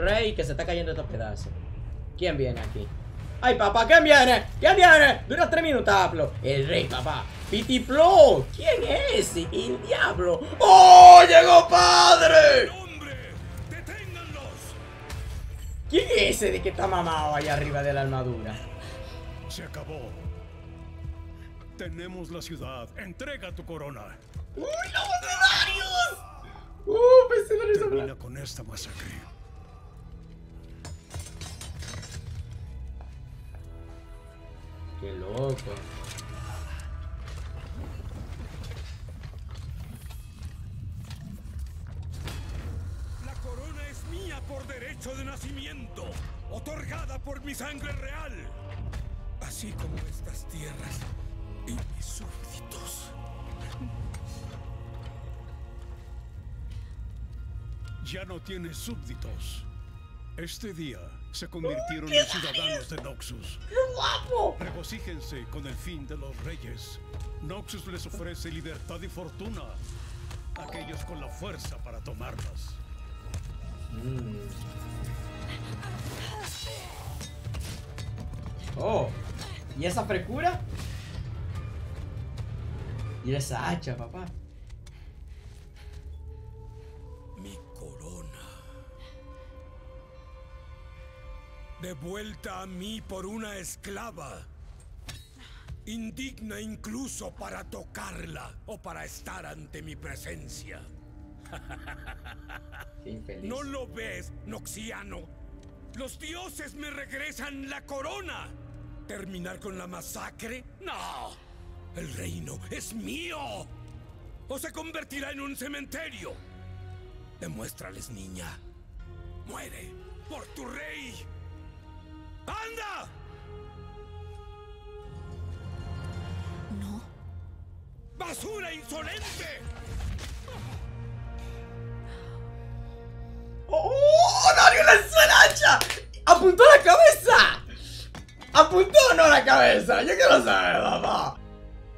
Rey que se está cayendo estos pedazos. ¿Quién viene aquí? ¡Ay, papá! ¿Quién viene? ¿Quién viene? Dura tres minutos, Pablo. El rey, papá. Pitiplo. ¿Quién es ese? El diablo. ¡Oh! ¡Llegó padre! ¿Quién es ese de que está mamado allá arriba de la armadura? Se acabó. Tenemos la ciudad. Entrega tu corona. ¡Uy, los Darius! ¡Uh! Pensé Termina con esta masacre. ¡Qué loco! La corona es mía por derecho de nacimiento, otorgada por mi sangre real. Así como estas tierras y mis súbditos. Ya no tienes súbditos. Este día se convirtieron en ciudadanos de Noxus. ¡Qué guapo! Regocíjense con el fin de los reyes. Noxus les ofrece libertad y fortuna. Aquellos con la fuerza para tomarlas. Oh, ¿y esa frecura? Y esa hacha, papá. De vuelta a mí por una esclava. Indigna incluso para tocarla o para estar ante mi presencia. ¿No lo ves, Noxiano? Los dioses me regresan la corona. ¿Terminar con la masacre? No. El reino es mío. O se convertirá en un cementerio. Demuéstrales, niña. Muere por tu rey. ¡Anda! No. ¡Basura insolente! ¡Oh! ¡Dario lanzó el hacha! ¡Apuntó la cabeza! ¿Apuntó o no la cabeza? Yo quiero saber, papá.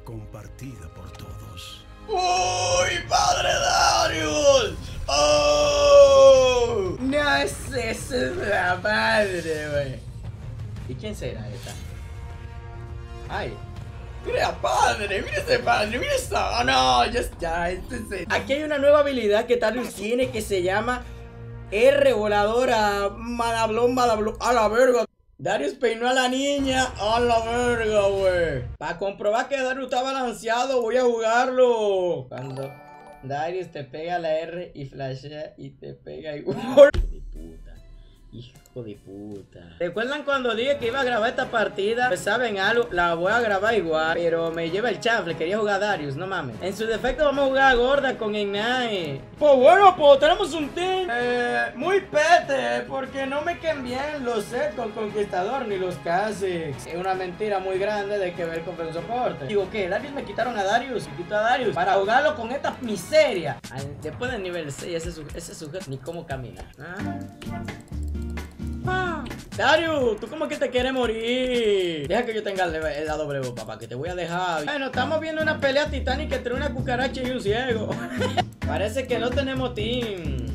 Compartida por todos. ¡Uy, padre Darius! ¡Oh! No es esa es la madre, güey. ¿Y quién será esta? ¡Ay! ¡Mira, padre! ¡Mira ese padre! ¡Mira esa! ¡Oh, no! Ya está, este es Aquí hay una nueva habilidad que Darius tiene que se llama R voladora. Madablón, madablón. ¡A la verga! Darius peinó a la niña. ¡A la verga, güey! Para comprobar que Darius está balanceado, voy a jugarlo. Cuando Darius te pega la R y flashea y te pega igual. Hijo. Hijo de puta. ¿Recuerdan cuando dije que iba a grabar esta partida? Pues saben algo, la voy a grabar igual. Pero me lleva el chanfle, quería jugar Darius, no mames. En su defecto vamos a jugar gorda con Ignite. Pues bueno, pues tenemos un team. Eh, muy pete, porque no me queden bien los sets con Conquistador ni los Kha'Zix. Es una mentira muy grande de que ver con el soporte. Digo, ¿qué? Darius me quitaron a Darius, me quitó a Darius para jugarlo con esta miseria. Después del nivel 6, ese, ese sujeto ni cómo camina. Ah. Darius, tú como que te quieres morir. Deja que yo tenga el, la voz, papá, que te voy a dejar. Bueno, estamos viendo una pelea titánica entre una cucaracha y un ciego. Parece que no tenemos team.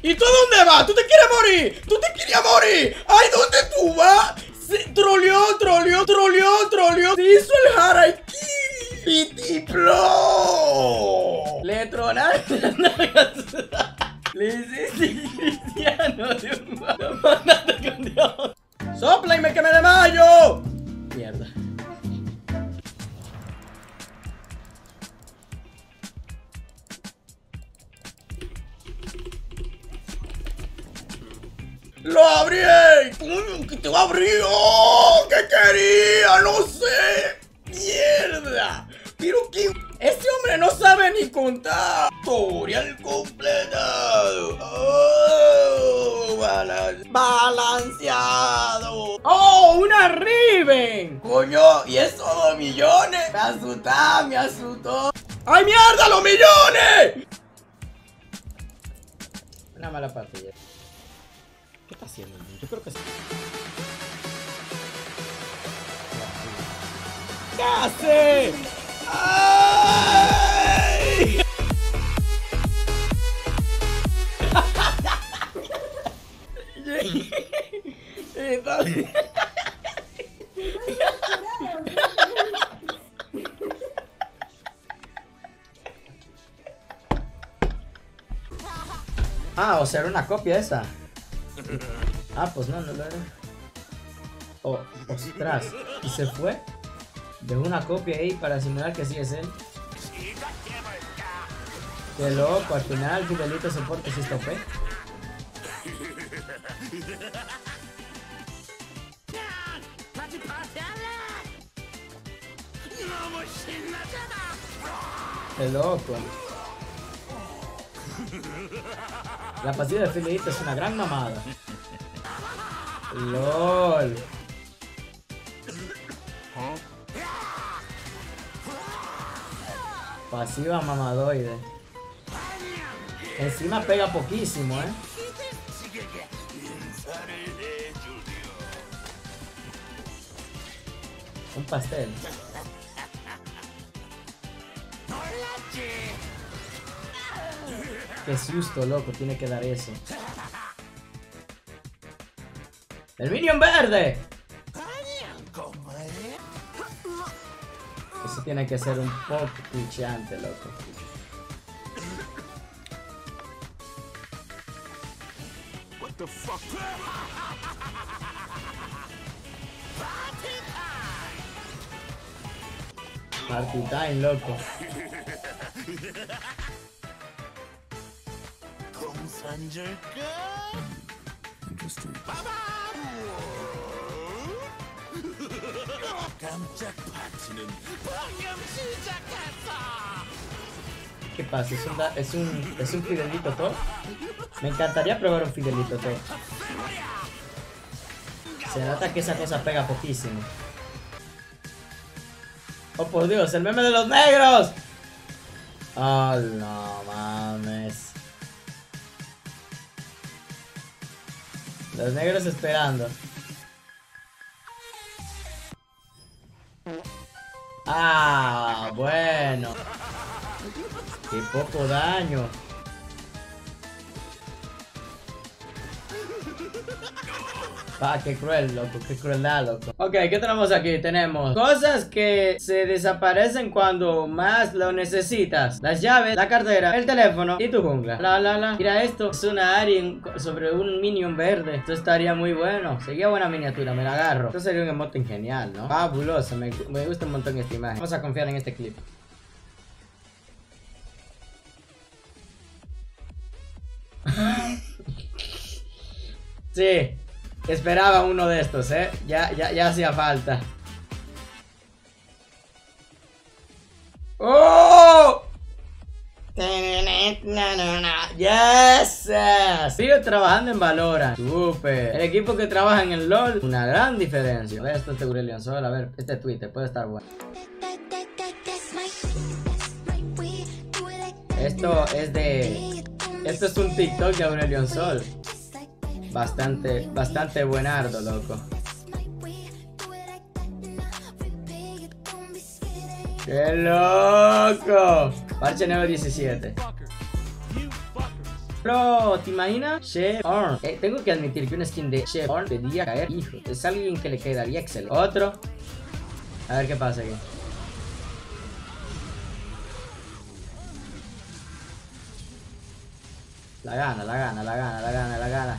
¿Y tú dónde vas? ¿Tú te quieres morir? ¿Tú te querías morir? ¡Ay, ¿dónde tú vas? Se troleó, troleó, troleó, troleó. Se hizo el Haraki. ¡Pitiplo! Le. Le hiciste cristiano de un Lo mandaste con Dios. ¡Sopla y me que me desmayo! Mierda. ¡Lo abrí! ¡Coño, que te va a abrir! ¡Oh! ¿Qué quería? ¡No sé! ¡Mierda! Pero que... Ese hombre no sabe ni contar. Tutorial completado. Oh, balan- balanceado. Oh, una Riven. Coño, y esos dos millones. Me asustó, me asustó. ¡Ay, mierda, los millones! Una mala partida. ¿Qué está haciendo? Yo creo que sí. ¿Qué hace? ¡Ay! Ah, o sea, era una copia esa. Ah, pues no, no lo era. Oh, ostras. ¿Y se fue? Dejó una copia ahí para simular que sí es él. Qué loco, al final Fidelito soporte si stopé. Qué loco. La pastilla de Fidelito es una gran mamada. LOL. Pasiva mamadoide. Encima pega poquísimo, eh. Un pastel. Qué susto, loco, tiene que dar eso. ¡El Minion verde! Eso tiene que ser un poco clicheante, loco. What? Party time, loco. Interesting. 깜짝 파티는 방금 시작했어. ¿Qué pasa? ¿Es un, da- es un, es un Fidelito todo? Me encantaría probar un Fidelito todo. Se nota que esa cosa pega poquísimo. Oh por Dios, el meme de los negros. Oh no mames. Los negros esperando. Ah, bueno. Qué poco daño. Ah, qué cruel, loco, qué crueldad, loco. Ok, ¿qué tenemos aquí? Tenemos cosas que se desaparecen cuando más lo necesitas. Las llaves, la cartera, el teléfono y tu jungla. La, la, la. Mira esto, es una área en- sobre un minion verde. Esto estaría muy bueno. Sería buena miniatura, me la agarro. Esto sería un emote genial, ¿no? Fabuloso, me, me gusta un montón esta imagen. Vamos a confiar en este clip. Sí, esperaba uno de estos, ¿eh? Ya, ya, ya hacía falta. ¡Oh! Yes! Sigo trabajando en Valorant. Super. El equipo que trabaja en el LOL, una gran diferencia. A esto es de Aurelion Sol. A ver, este Twitter puede estar bueno. Esto es de. Esto es un TikTok de Aurelion Sol. Bastante, bastante buenardo, loco. ¡Qué loco! Parche 917. Bro, ¿te imaginas? Chef Orn. Eh, tengo que admitir que una skin de Chef Orn debía caer. Hijo, es alguien que le quedaría excelente. Otro. A ver qué pasa aquí. La gana, la gana, la gana, la gana, la gana.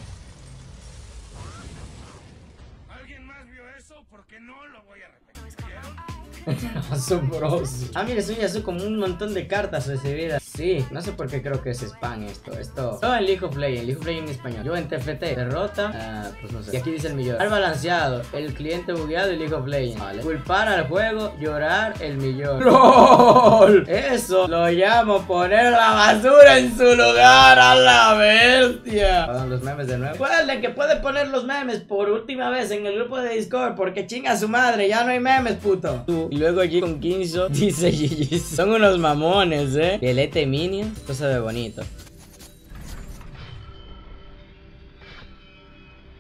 Porque no lo voy a repetir. Asombroso. Ah, mira, es un Yasuo como un montón de cartas recibidas. Sí, no sé por qué creo que es spam esto. Esto. Todo en League of Legends, League of Legends en español. Yo en TFT, derrota. ah, pues no sé. Y aquí dice el millón. Al balanceado, el cliente bugueado y League of Legends. Vale. Culpar al juego, llorar el millón. ¡LOL! Eso lo llamo poner la basura en su lugar a la bestia. Hagan los memes de nuevo. Recuerden que puede poner los memes por última vez en el grupo de Discord porque chinga su madre, ya no hay memes, puto. Y luego allí con Kinzo dice GG. Son unos mamones, eh. Violete Minion, esto se ve bonito.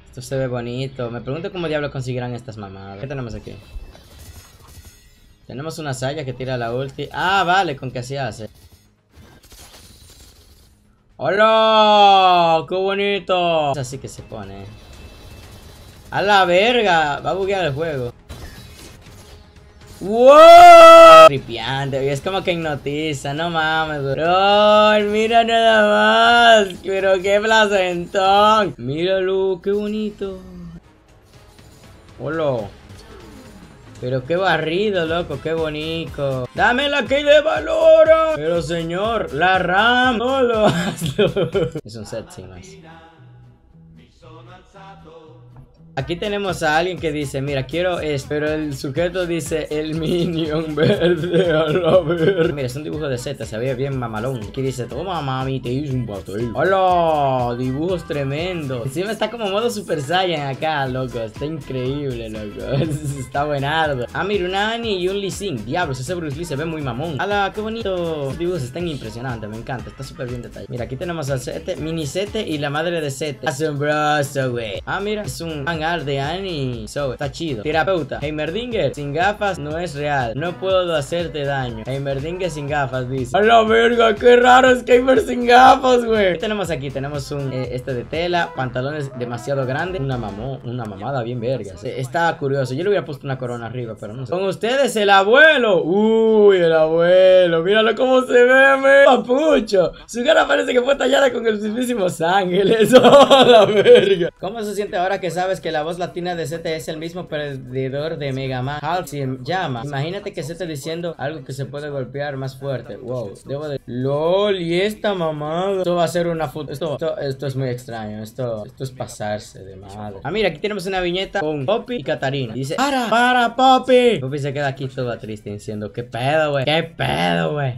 Esto se ve bonito. Me pregunto cómo diablos conseguirán estas mamadas. ¿Qué tenemos aquí? Tenemos una saya que tira la ulti. Ah, vale, con que así hace. ¡Hola! ¡Qué bonito! Así que se pone. A la verga. Va a buguear el juego. ¡Wow! Tripiante, es como que hipnotiza, no mames, bro. Mira nada más. Pero qué placentón. Míralo, qué bonito. Hola. Pero qué barrido, loco, qué bonito. Dame la que de valora. Pero señor, la RAM. Solo Es un set sin más. Aquí tenemos a alguien que dice, mira, quiero esto, pero el sujeto dice el minion verde a la. Mira, es un dibujo de Z, se ve bien mamalón. Aquí dice, toma mami, te hice un papel. ¡Hola! Dibujos tremendos. Encima está como modo Super Saiyan acá, loco. Está increíble, loco. está buenardo. Ah, mira, una Annie y un Lee. Diablos, ese Bruce Lee se ve muy mamón. ¡Hala, qué bonito! Los dibujos están impresionantes, me encanta. Está súper bien detallado. Mira, aquí tenemos al Sete, mini Sete y la madre de Sete. Asombroso, güey. Ah, mira, es un de Annie. So, está chido. Terapeuta. Heimerdinger sin gafas no es real. No puedo hacerte daño. Heimerdinger sin gafas, dice. A la verga, qué raro es Heimer sin gafas, güey. ¿Qué tenemos aquí? Tenemos un eh, este de tela, pantalones demasiado grandes. Una mamó, una mamada bien verga. está curioso. Yo le hubiera puesto una corona arriba, pero no sé. Con ustedes, el abuelo. Uy, el abuelo. Míralo cómo se ve, me. Papucho. Su cara parece que fue tallada con el mismísimos ángeles. Oh, la verga. ¿Cómo se siente ahora que sabes que la la voz latina de Z es el mismo perdedor de Mega Man. Halcyon llama. Imagínate que Z diciendo algo que se puede golpear más fuerte. Wow, debo de. LOL, y esta mamada. Esto va a ser una foto. Esto, esto, es muy extraño. Esto, esto es pasarse de madre. Ah, mira, aquí tenemos una viñeta con Poppy y Katarina. Dice: ¡Para! ¡Para, Poppy! Poppy se queda aquí toda triste diciendo: ¿Qué pedo, güey? ¿Qué pedo, güey?